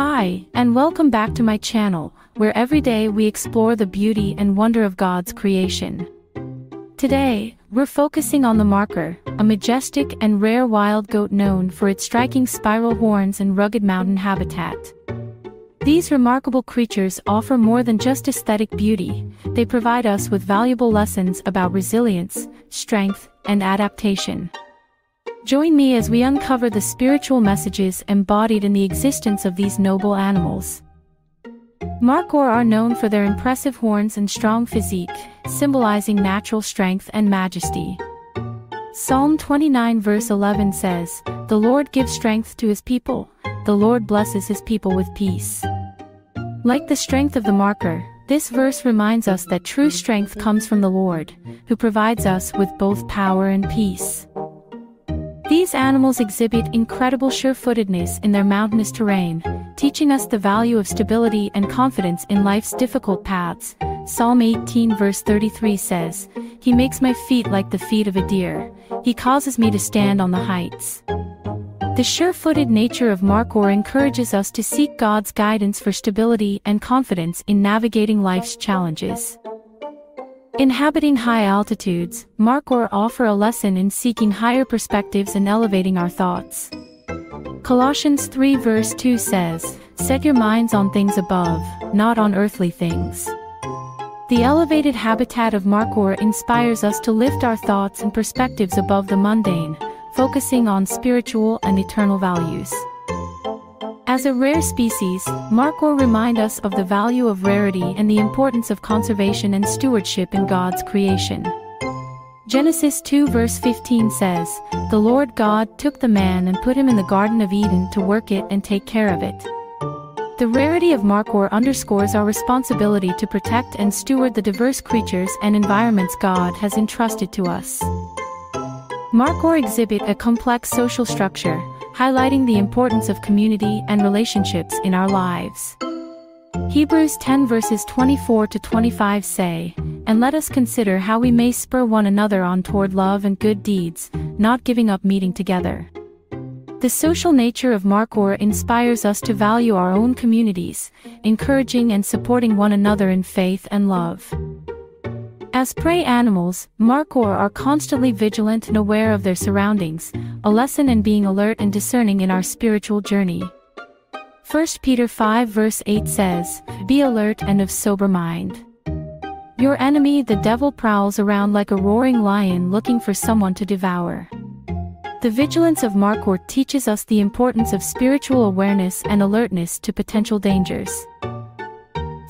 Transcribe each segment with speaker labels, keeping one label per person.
Speaker 1: Hi, and welcome back to my channel, where every day we explore the beauty and wonder of God's creation. Today, we're focusing on the markhor, a majestic and rare wild goat known for its striking spiral horns and rugged mountain habitat. These remarkable creatures offer more than just aesthetic beauty, they provide us with valuable lessons about resilience, strength, and adaptation. Join me as we uncover the spiritual messages embodied in the existence of these noble animals. Markhor are known for their impressive horns and strong physique, symbolizing natural strength and majesty. Psalm 29 verse 11 says, The Lord gives strength to his people, the Lord blesses his people with peace. Like the strength of the markhor, this verse reminds us that true strength comes from the Lord, who provides us with both power and peace. These animals exhibit incredible sure-footedness in their mountainous terrain, teaching us the value of stability and confidence in life's difficult paths. Psalm 18 verse 33 says, He makes my feet like the feet of a deer. He causes me to stand on the heights. The sure-footed nature of Markhor encourages us to seek God's guidance for stability and confidence in navigating life's challenges. Inhabiting high altitudes, Markhor offer a lesson in seeking higher perspectives and elevating our thoughts. Colossians 3 verse 2 says, Set your minds on things above, not on earthly things. The elevated habitat of Markhor inspires us to lift our thoughts and perspectives above the mundane, focusing on spiritual and eternal values. As a rare species, Markhor remind us of the value of rarity and the importance of conservation and stewardship in God's creation. Genesis 2 verse 15 says, The Lord God took the man and put him in the Garden of Eden to work it and take care of it. The rarity of Markhor underscores our responsibility to protect and steward the diverse creatures and environments God has entrusted to us. Markhor exhibit a complex social structure, highlighting the importance of community and relationships in our lives. Hebrews 10 verses 24 to 25 say, And let us consider how we may spur one another on toward love and good deeds, not giving up meeting together. The social nature of Markhor inspires us to value our own communities, encouraging and supporting one another in faith and love. As prey animals, Markhor are constantly vigilant and aware of their surroundings, a lesson in being alert and discerning in our spiritual journey. 1 Peter 5 verse 8 says, Be alert and of sober mind. Your enemy the devil prowls around like a roaring lion looking for someone to devour. The vigilance of Markhor teaches us the importance of spiritual awareness and alertness to potential dangers.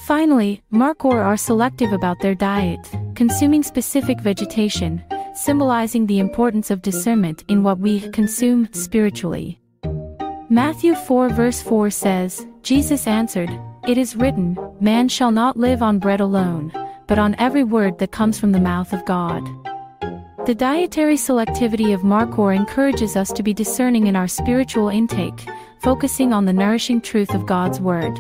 Speaker 1: Finally, Markhor are selective about their diet, consuming specific vegetation, symbolizing the importance of discernment in what we consume spiritually. Matthew 4 verse 4 says, Jesus answered, It is written, Man shall not live on bread alone, but on every word that comes from the mouth of God. The dietary selectivity of Markhor encourages us to be discerning in our spiritual intake, focusing on the nourishing truth of God's Word.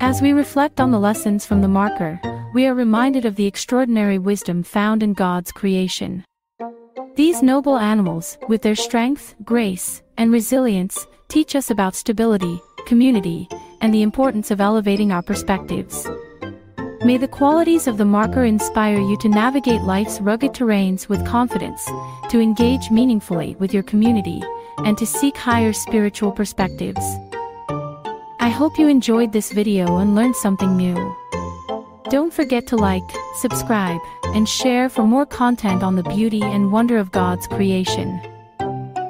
Speaker 1: As we reflect on the lessons from the markhor, we are reminded of the extraordinary wisdom found in God's creation. These noble animals, with their strength, grace, and resilience, teach us about stability, community, and the importance of elevating our perspectives. May the qualities of the markhor inspire you to navigate life's rugged terrains with confidence, to engage meaningfully with your community, and to seek higher spiritual perspectives. I hope you enjoyed this video and learned something new. Don't forget to like, subscribe, and share for more content on the beauty and wonder of God's creation.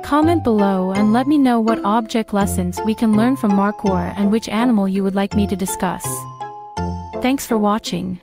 Speaker 1: Comment below and let me know what object lessons we can learn from Markhor and which animal you would like me to discuss. Thanks for watching.